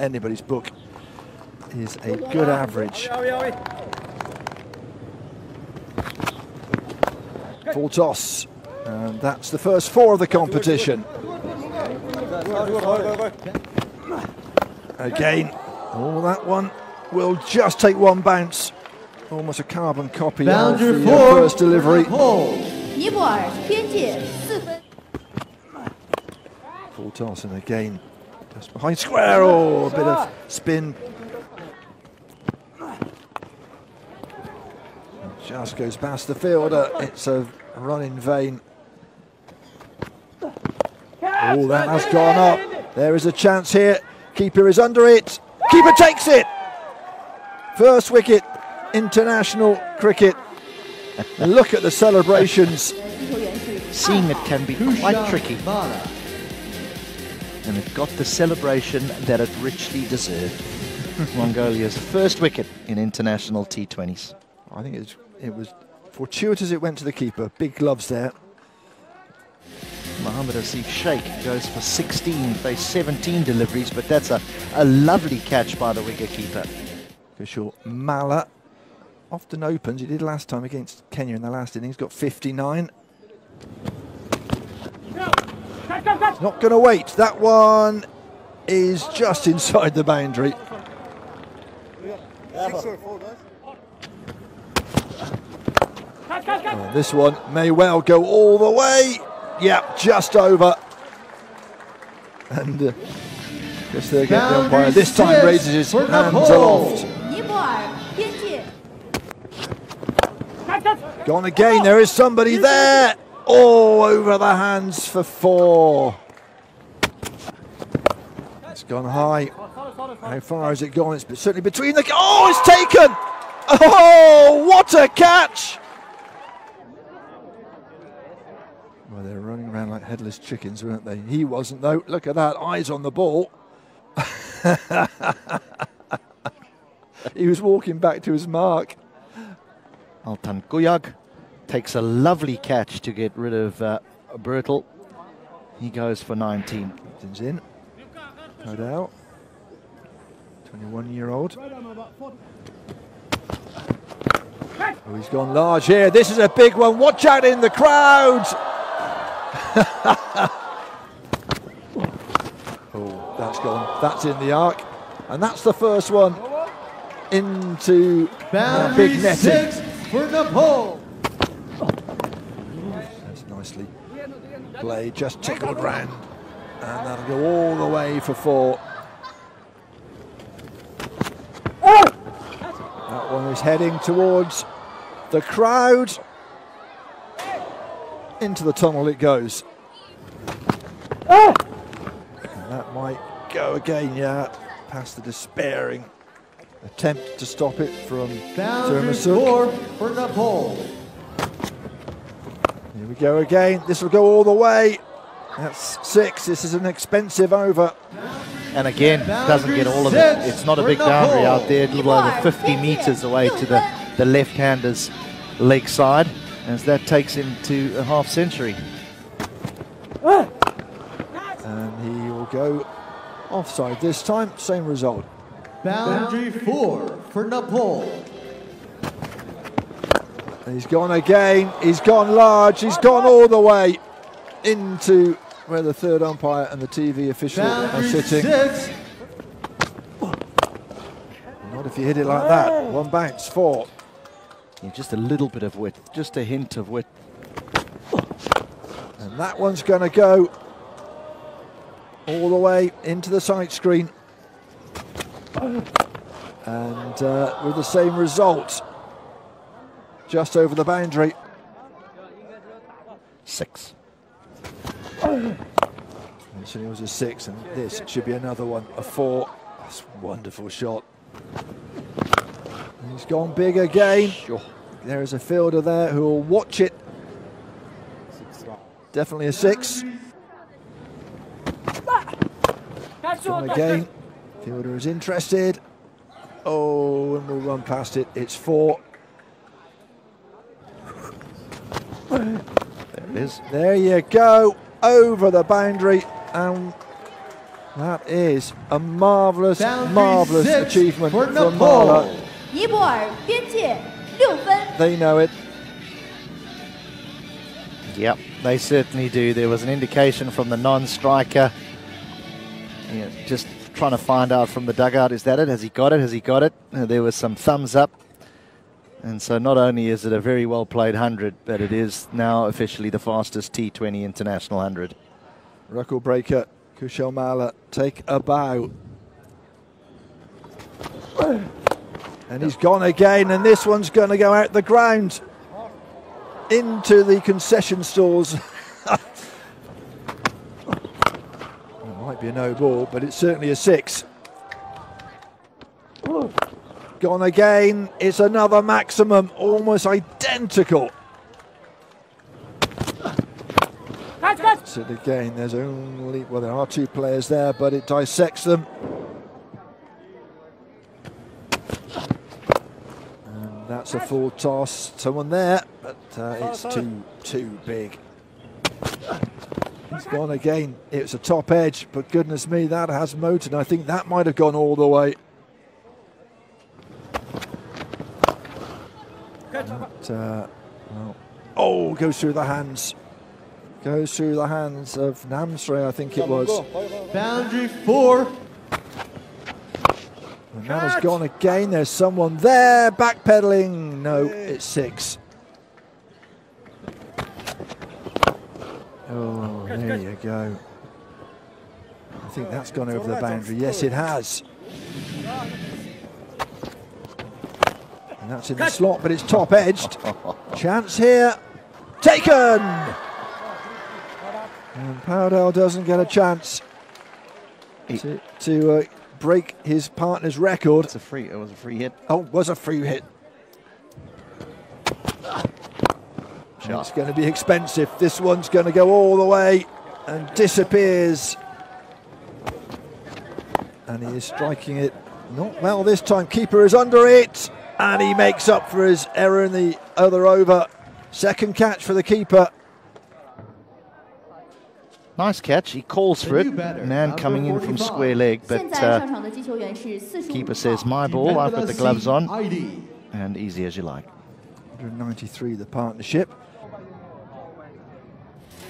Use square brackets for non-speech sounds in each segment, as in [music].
anybody's book is a good average. Full toss, and that's the first four of the competition. Again, oh, that one will just take one bounce. Almost a carbon copy Boundary of the uh, four. first delivery. Full toss, and again, just behind square, oh, a bit of spin. Just goes past the fielder. It's a run in vain. Oh, that has gone up. There is a chance here. Keeper is under it. Keeper takes it. First wicket, international cricket. Look at the celebrations. Seeing it can be quite tricky and it got the celebration that it richly deserved. [laughs] Mongolia's first wicket in international T20s. I think it was, it was fortuitous it went to the keeper. Big gloves there. Mohammad Asif Sheikh goes for 16, faced 17 deliveries, but that's a, a lovely catch by the wicketkeeper. For sure. Malla often opens. He did last time against Kenya in the last innings. Got 59. Not going to wait. That one is just inside the boundary. Uh, this one may well go all the way. Yep, just over. And uh, guess they get the umpire. This time raises his hands aloft. Gone again. There is somebody there. Oh, over the hands for four. It's gone high. How far has it gone? It's certainly between the. Oh, it's taken. Oh, what a catch! Well, they're running around like headless chickens, weren't they? He wasn't, though. Look at that. Eyes on the ball. [laughs] he was walking back to his mark. Altan Guyag takes a lovely catch to get rid of uh, Bhurtel. He goes for 19. Captain's in. No doubt. 21 year old. Oh, he's gone large here. This is a big one. Watch out in the crowd. [laughs] oh, that's gone. That's in the arc. And that's the first one into Boundary big netting. six for Nepal. That's nicely played. Just tickled round. And that'll go all the way for four. That one is heading towards the crowd. Into the tunnel it goes. And that might go again, yeah. Past the despairing attempt to stop it from Boundary Termasuk. four for Nepal. Here we go again. This will go all the way. That's six. This is an expensive over. And again, doesn't get all of it. It's not a big boundary out there, a little over 50 metres away to the, the left-hander's leg side, as that takes him to a half century. And he will go offside this time. Same result. Boundary four for Nepal. And he's gone again. He's gone large. He's gone all the way into where the third umpire and the TV official are sitting. six. Not if you hit it like that. One bounce, four. Yeah, just a little bit of width, just a hint of width. And that one's going to go all the way into the side screen. And uh, with the same result, just over the boundary. Six. This one was a six, and this should be another one, a four. That's a wonderful shot. He's gone big again. There is a fielder there who will watch it. Definitely a six. Gone again. Fielder is interested. Oh, and we'll run past it. It's four. There it is. There you go, over the boundary, and that is a marvellous, marvellous achievement from Malla. They know it. Yep, they certainly do. There was an indication from the non-striker. Just trying to find out from the dugout, is that it? Has he got it? Has he got it? There was some thumbs up and so not only is it a very well played 100, but it is now officially the fastest T20 International 100. Record breaker Kushal Malla take a bow. And he's gone again, and this one's going to go out the ground into the concession stores. [laughs] it might be a no ball, but it's certainly a six. Gone again. It's another maximum, almost identical. So again, there's only well, there are two players there, but it dissects them. And that's a full toss. Someone there, but uh, it's too too big. He's gone again. It's a top edge, but goodness me, that has motor. And I think that might have gone all the way. But, uh, well, oh, goes through the hands. Goes through the hands of Namsrai, I think it was. Boundary four. And that has gone again. There's someone there backpedaling. No, it's six. Oh, there you go. I think that's gone over the boundary. Yes, it has. And that's in the slot, but it's top edged. [laughs] Chance here. Taken! And Paudel doesn't get a chance to, to uh, break his partner's record. It's a free. It was a free hit. Oh, was a free hit. It's going to be expensive. This one's going to go all the way and disappears. And he is striking it not well this time. Keeper is under it and he makes up for his error in the other over. Second catch for the keeper. Nice catch. He calls for it. Man coming in from square leg, but uh, keeper says, my ball, I put the gloves on. And easy as you like. 193 the partnership.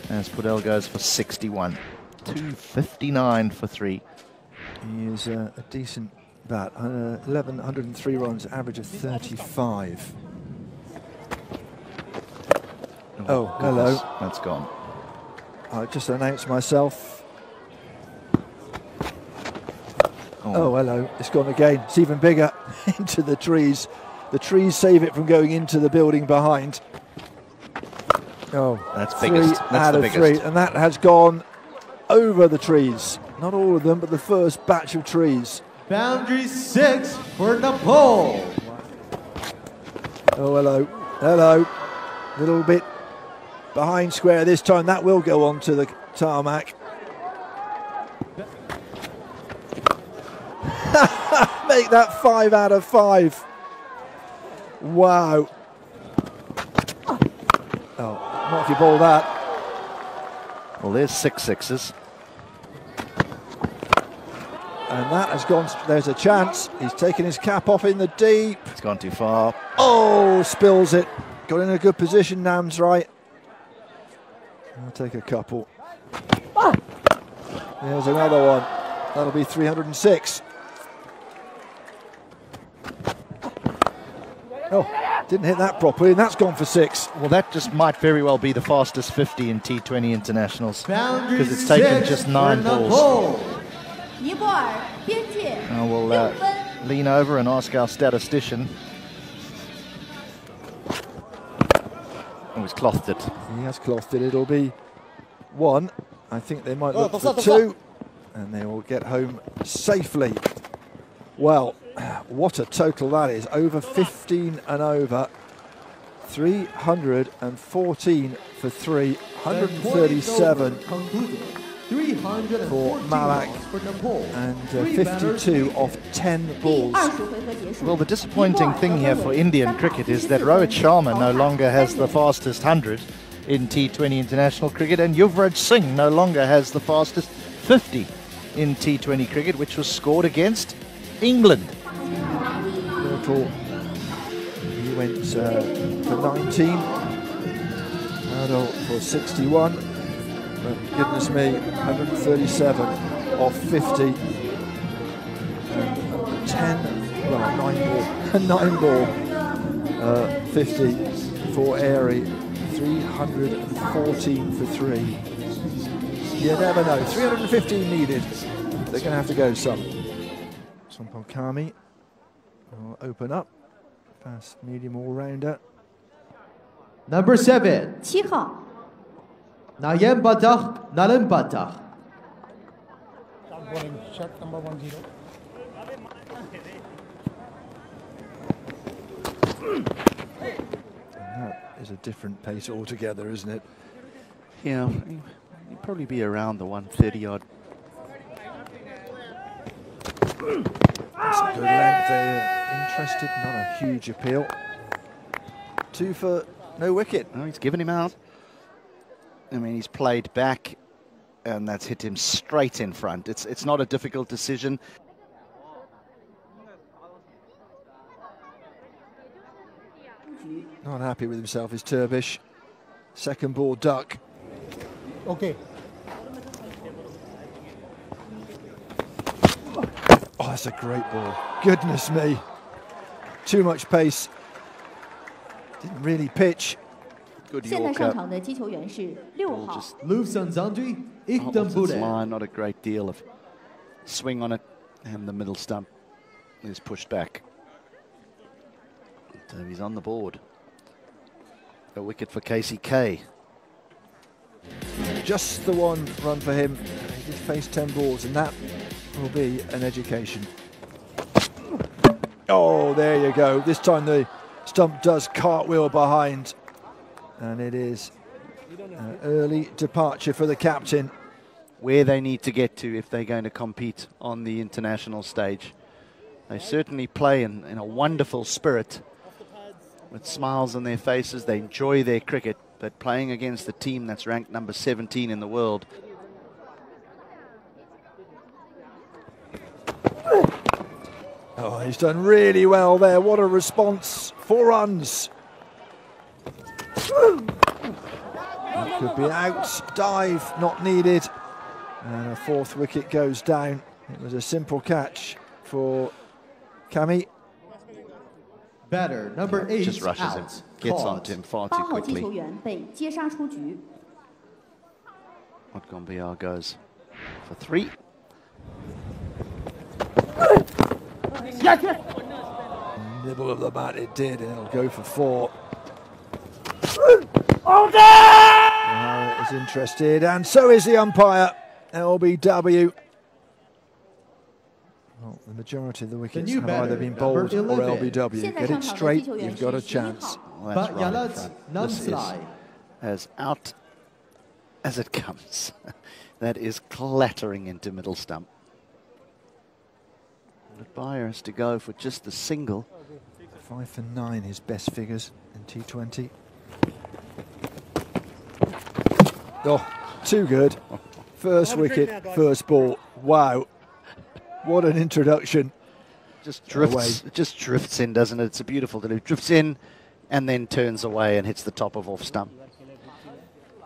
As Paudel goes for 61. 259 for three. He is uh, a decent bat. Uh, 1103 runs, average of 35. Oh, hello. That's gone. I just announced myself. Oh, hello. It's gone again. It's even bigger [laughs] into the trees. The trees save it from going into the building behind. Oh, That's biggest. That's out the of biggest. three, and that has gone over the trees. Not all of them, but the first batch of trees. Boundary six for Nepal. Oh, hello. Hello. Little bit behind square this time. That will go on to the tarmac. [laughs] Make that five out of five. Wow. Oh, not if you ball that. Well, there's six sixes. And that has gone. There's a chance. He's taken his cap off in the deep. It's gone too far. Oh, spills it. Got in a good position, Nam's right. I'll take a couple. Ah. There's another one. That'll be 306. Oh, didn't hit that properly, and that's gone for six. Well, that just might very well be the fastest 50 in T20 internationals because it's taken just nine balls. I will 六 uh, lean over and ask our statistician. Oh, he's clothed it. He has clothed it. It'll be one. I think they might look for two, and they will get home safely. Well, what a total that is. Over 15 and over. 314 for three, 137 Concluded. 314 for Malla and uh, 52 off 10 balls. Well, the disappointing thing here for Indian cricket is that Rohit Sharma no longer has the fastest 100 in T20 international cricket and Yuvraj Singh no longer has the fastest 50 in T20 cricket, which was scored against England. He went uh, for 19, out for 61. But goodness me, 137 off 50. And 10, well, 9 ball, [laughs] 9 ball, uh, 50 for Airee. 314 for 3. You never know. 315 needed. They're going to have to go some. Sompal Kami will open up. Fast medium all rounder. Number seven, 七号 Nayem Batach Nalim Batach. Shot number one zero. And that is a different pace altogether, isn't it? Yeah, he'd probably be around the 130 odd. It's a good length there. Interested, not a huge appeal. Two for no wicket. No, he's given him out. I mean, he's played back, and that's hit him straight in front. It's it's not a difficult decision. Not happy with himself is Turbish. Second ball duck. Okay. Oh, that's a great ball. Goodness me. Too much pace. Didn't really pitch. Good 现在上 Yorker. 场的击球员是六 Ball 号 just Lufsan Zandri, off Ikdam its Bude. line, not a great deal of swing on it, and the middle stump is pushed back. So he's on the board. A wicket for KCK. Just the one run for him. He did face 10 balls, and that will be an education. Oh, there you go. This time the stump does cartwheel behind. and it is an early departure for the captain. where they need to get to if they're going to compete on the international stage. They certainly play in, in a wonderful spirit with smiles on their faces. They enjoy their cricket, but playing against the team that's ranked number 17 in the world. Oh, he's done really well there. What a response. Four runs. Could be out. Dive not needed. And a fourth wicket goes down. It was a simple catch for Kami. Better number eight just rushes out. him, gets on onto him far too quickly. Odgombiar goes for three. Nibble of the bat, it did, and it'll go for four through. Uh, is interested, and so is the umpire, LBW. Well, the majority of the wickets the have either been bowled or LBW. Get it straight, you've got a chance. Oh, that's right, this is as out as it comes. [laughs] that is clattering into middle stump. The buyer has to go for just the single. Five for nine, his best figures in T20. Oh, too good. First wicket, first ball. Wow. What an introduction. Just drifts, it just drifts in, doesn't it? It's a beautiful delivery. Drifts in and then turns away and hits the top of off stump.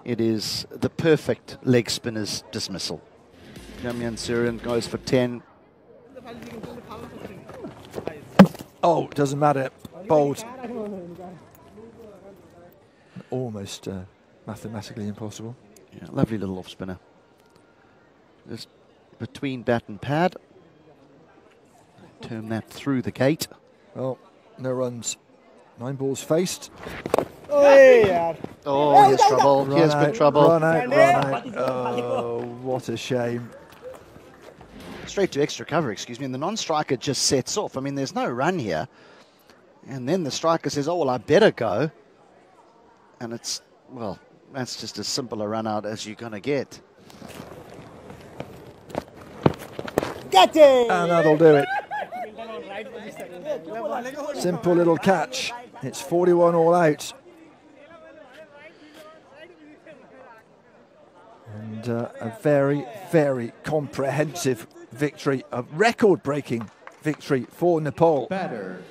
It is the perfect leg spinner's dismissal. Jamyan Surian goes for 10. Oh, doesn't matter. Bowled. Almost uh, mathematically impossible. Yeah, lovely little off spinner. Just between bat and pad. Turn that through the gate. Well, no runs. Nine balls faced. Oh, here's trouble. Run Here's out, been trouble. Run out, run out. Oh, what a shame. Straight to extra cover, excuse me. And the non-striker just sets off. I mean, there's no run here. And then the striker says, oh, well, I better go. And it's, well, that's just as simple a run out as you're going to get. Get it! And that'll do it. Simple little catch. It's 41 all out. And And uh, a very, very comprehensive victory, a record breaking victory for Nepal. Batter.